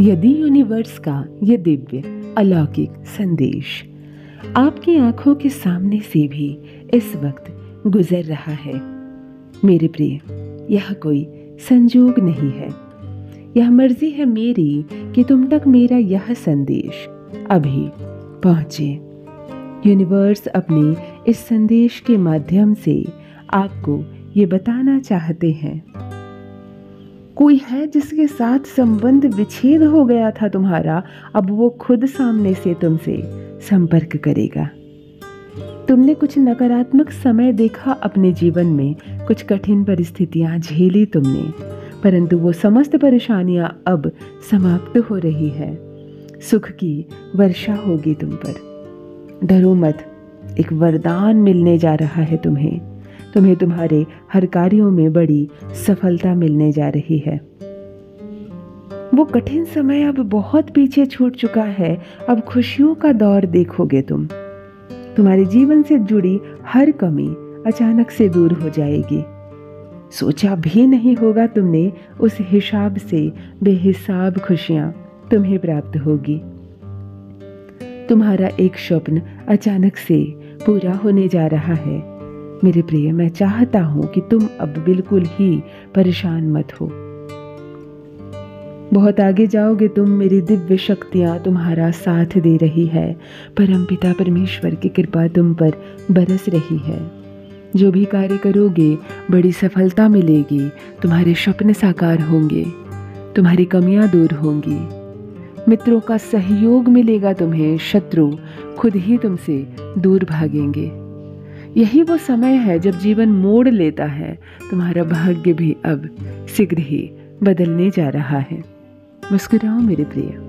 यदि यूनिवर्स का यह दिव्य, अलौकिक संदेश आपकी आँखों के सामने से भी इस वक्त गुजर रहा है, मेरे प्रिय, यह कोई संजोग नहीं है। यह मर्ज़ी है मेरी कि तुम तक मेरा यह संदेश अभी पहुँचे। यूनिवर्स अपने इस संदेश के माध्यम से आपको ये बताना चाहते हैं। कोई है जिसके साथ संबंध विच्छेद हो गया था तुम्हारा, अब वो खुद सामने से तुमसे संपर्क करेगा। तुमने कुछ नकारात्मक समय देखा अपने जीवन में, कुछ कठिन परिस्थितियाँ झेली तुमने, परंतु वो समस्त परेशानियाँ अब समाप्त हो रही है। सुख की वर्षा होगी तुम पर। डरो मत, एक वरदान मिलने जा रहा है तुम्हें। तुम्हें तुम्हारे हर कार्यों में बड़ी सफलता मिलने जा रही है। वो कठिन समय अब बहुत पीछे छूट चुका है। अब खुशियों का दौर देखोगे तुम। तुम्हारे जीवन से जुड़ी हर कमी अचानक से दूर हो जाएगी। सोचा भी नहीं होगा तुमने उस हिसाब से बेहिसाब खुशियाँ तुम्हें प्राप्त होगी। तुम्हारा एक स्वप्न अचानक से पूरा होने जा रहा है। मेरे प्रिय, मैं चाहता हूँ कि तुम अब बिल्कुल ही परेशान मत हो। बहुत आगे जाओगे तुम, मेरी दिव्य शक्तियाँ तुम्हारा साथ दे रही है। परम पिता परमेश्वर की कृपा तुम पर बरस रही है। जो भी कार्य करोगे, बड़ी सफलता मिलेगी। तुम्हारे स्वप्न साकार होंगे, तुम्हारी कमियाँ दूर होंगी। मित्रों का सहयोग मिलेगा तुम्हें, शत्रु खुद ही तुमसे दूर भागेंगे। यही वो समय है जब जीवन मोड़ लेता है। तुम्हारा भाग्य भी अब शीघ्र ही बदलने जा रहा है। मुस्कुराओ मेरे प्रिय।